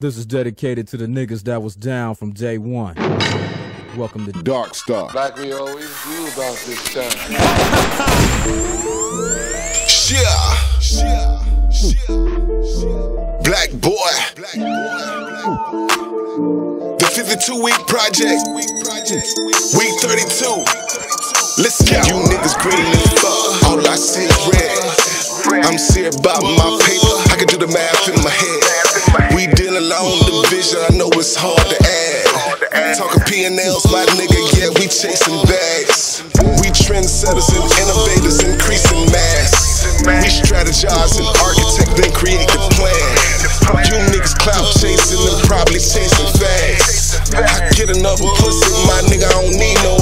This is dedicated to the niggas that was down from day one. Welcome to Dark Star. Like we always do about this time. Yeah. Black boy. The 52 week project. Week 32. Let's go. You niggas green as fuck. All I see is red. I'm serious about my paper. I can do the math in my head. We dealing long division. I know it's hard to add. Talking P&Ls, my nigga. Yeah, we chasing bags. We trendsetters and innovators, increasing mass. We strategize and architect, then create the plan. You niggas clout chasing and probably chasing fast. I get enough pussy, my nigga, I don't need no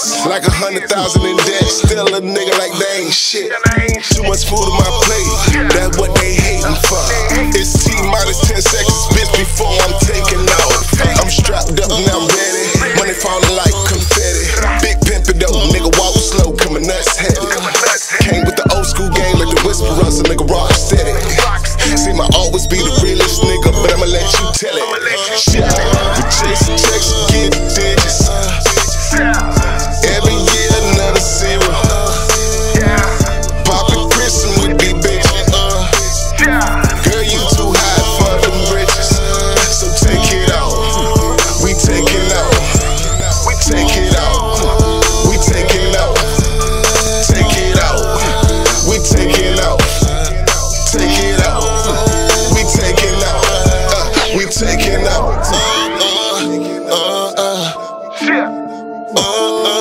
Like a hundred thousand in debt. Still a nigga like they ain't shit. Too much food on my plate. That's what they hating for. It's T minus 10 seconds, bitch, before I'm taking out. I'm strapped up now, ready. Money falling like confetti. Big pimpin' though, nigga walk slow, coming nuts heavy. Came with the old school game like the whisperers, a nigga rock steady. Seem I always be the realest nigga, but I'ma let you tell it. Shit, uh,